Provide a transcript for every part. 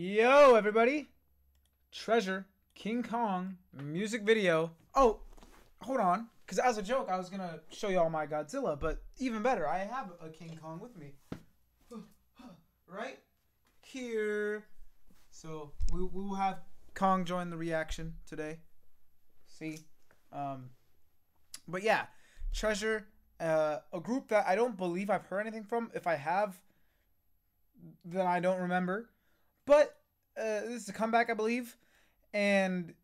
Yo, everybody! Treasure King Kong music video. Oh, hold on. Because as a joke, I was going to show you all my Godzilla, but even better, I have a King Kong with me. Right here. So we, we will have Kong join the reaction today. See? Um, but yeah, Treasure, uh, a group that I don't believe I've heard anything from. If I have, then I don't remember. But uh, this is a comeback, I believe, and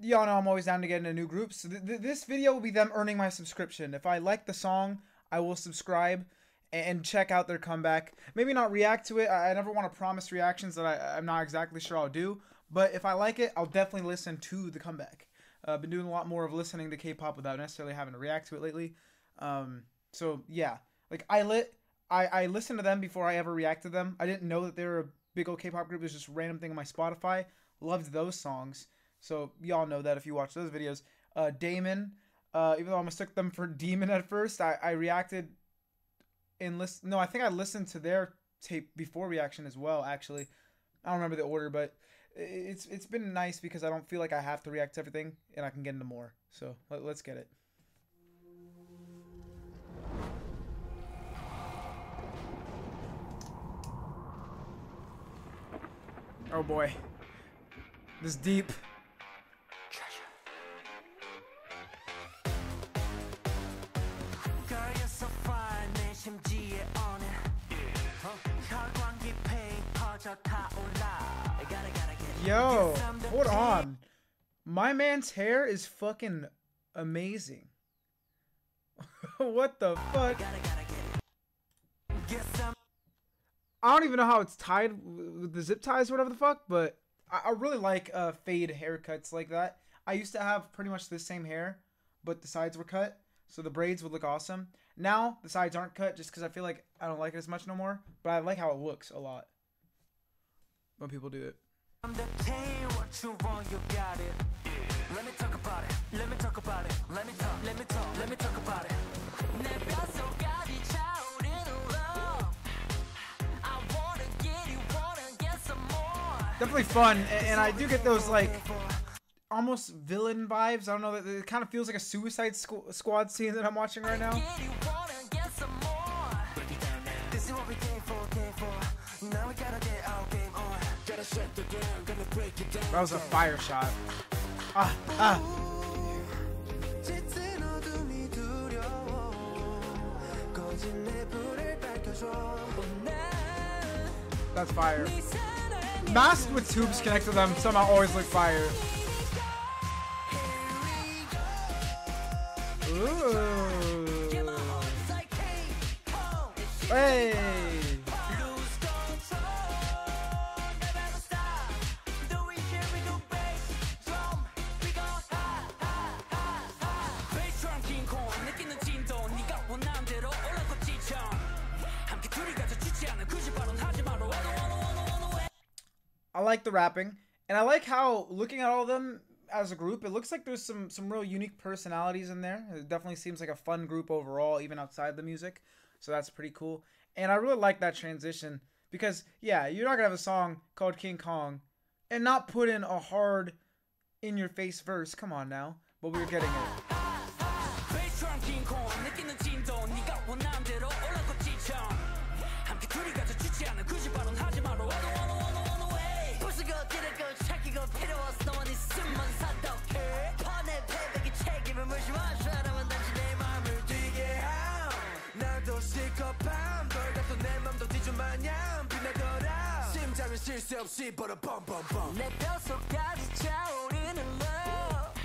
y'all know I'm always down to get into new groups. So th- th- this video will be them earning my subscription. If I like the song, I will subscribe and check out their comeback. Maybe not react to it. I, I never want to promise reactions that I, I'm not exactly sure I'll do. But if I like it, I'll definitely listen to the comeback. I've uh, been doing a lot more of listening to K-pop without necessarily having to react to it lately. Um, so yeah, like I lit, I I listened to them before I ever reacted to them. I didn't know that they were big old K-pop group. Was just random thing on my Spotify. Loved those songs. So y'all know that if you watch those videos. Uh, Damon, uh, even though I mistook them for Demon at first, I, I reacted in list. No, I think I listened to their tape before reaction as well. Actually, I don't remember the order, but it's it's been nice because I don't feel like I have to react to everything, and I can get into more. So let, let's get it. Oh boy. This deep. Yo, hold on. My man's hair is fucking amazing. what the fuck? I don't even know how it's tied with the zip ties or whatever the fuck, but I, I really like uh, fade haircuts like that. I used to have pretty much the same hair, but the sides were cut, so the braids would look awesome. Now the sides aren't cut just because I feel like I don't like it as much no more, but I like how it looks a lot when people do it. Let me talk about it. Let me talk about it. Let me talk. Let me talk. Let me talk about it. Definitely fun, and I do get those like almost villain vibes. I don't know. It kind of feels like a Suicide Squad scene that I'm watching right now. That was a fire shot. Ah, ah. That's fire. Masks with tubes connected to them somehow always look fire. Ooh. Hey. I like the rapping, and I like how looking at all of them as a group, it looks like there's some some real unique personalities in there. It definitely seems like a fun group overall, even outside the music. So that's pretty cool. And I really like that transition because yeah, you're not gonna have a song called King Kong and not put in a hard in your face verse. Come on now. But we're getting it. 없이 버럭범범범 내 뼛속까지 차오르는 love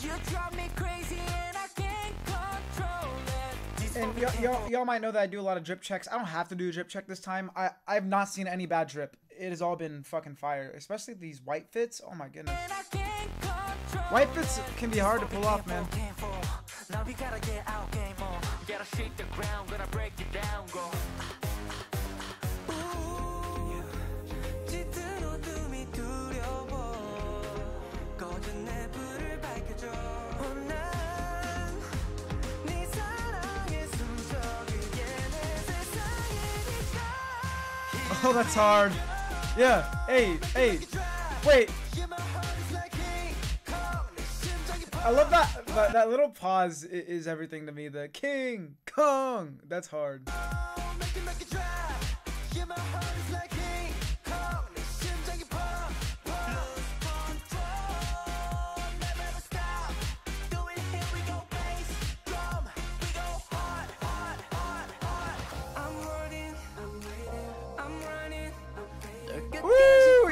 You drive me crazy and I can't control it and y'all, y'all might know that I do a lot of drip checks. I don't have to do a drip check this time. I, I've not seen any bad drip. It has all been fucking fire. Especially these white fits. Oh my goodness. White fits can be hard to pull off, man. Now we gotta get out game on. Gotta shake the ground, gonna break it down, go. Oh, that's hard. Yeah. Hey, hey. Wait. I love that, that that little pause i- is everything to me. The King Kong. That's hard.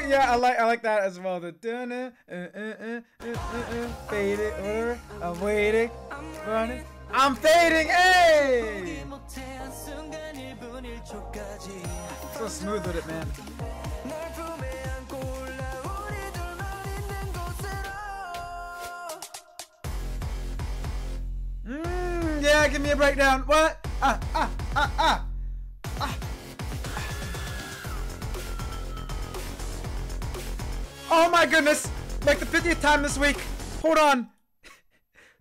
Yeah, I like I like that as well. The dun uh, uh, uh, uh, uh, uh, faded, whatever. I'm waiting, running. I'm fading. Hey! So smooth with it, man. Mm, yeah, give me a breakdown. What? Ah, ah, ah. ah. Oh my goodness! Like the 50th time this week. Hold on.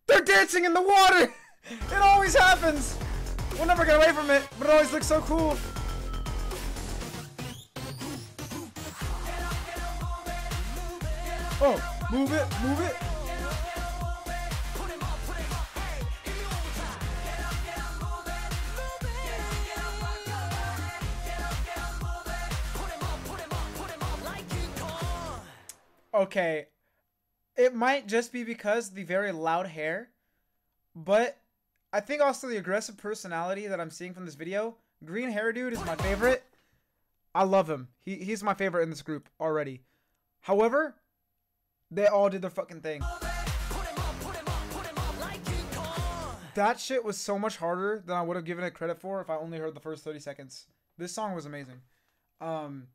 They're dancing in the water! It always happens! We'll never get away from it, but it always looks so cool. Oh, move it, move it. Okay. It might just be because the very loud hair, but I think also the aggressive personality that I'm seeing from this video. Green hair dude is my favorite. I love him. He he's my favorite in this group already. However, they all did their fucking thing. That shit was so much harder than I would have given it credit for if I only heard the first 30 seconds. This song was amazing. Um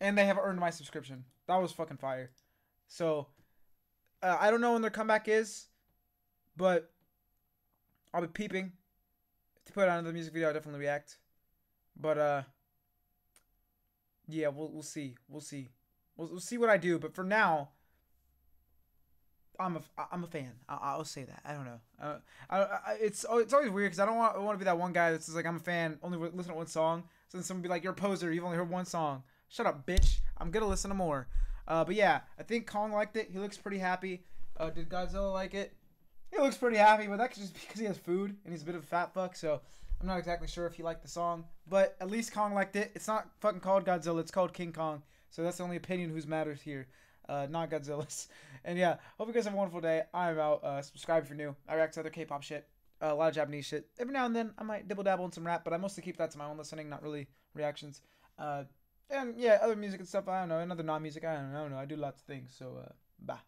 and they have earned my subscription. That was fucking fire. So uh, I don't know when their comeback is, but I'll be peeping. They put out another music video, I'll definitely react. But uh, yeah, we'll we'll see. We'll see. We'll, we'll see what I do. But for now, I'm a I'm a fan. I, I'll say that. I don't know. Uh, I, I it's oh, it's always weird because I don't want I want to be that one guy that's like I'm a fan, only listen to one song. So then someone be like, "You're a poser. You've only heard one song." Shut up, bitch. I'm gonna listen to more. Uh, but yeah, I think Kong liked it. He looks pretty happy. Uh, did Godzilla like it? He looks pretty happy, but that's just because he has food and he's a bit of a fat fuck. So I'm not exactly sure if he liked the song, but at least Kong liked it. It's not fucking called Godzilla. It's called King Kong. So that's the only opinion whose matters here, uh, not Godzilla's. And yeah, hope you guys have a wonderful day. I'm out. Uh, subscribe if you're new. I react to other K-pop shit, uh, a lot of Japanese shit. Every now and then I might dibble dabble in some rap, but I mostly keep that to my own listening, not really reactions. And yeah, other music and stuff. I don't know, and other non-music. I don't know. I don't know. I do lots of things. So uh, bye.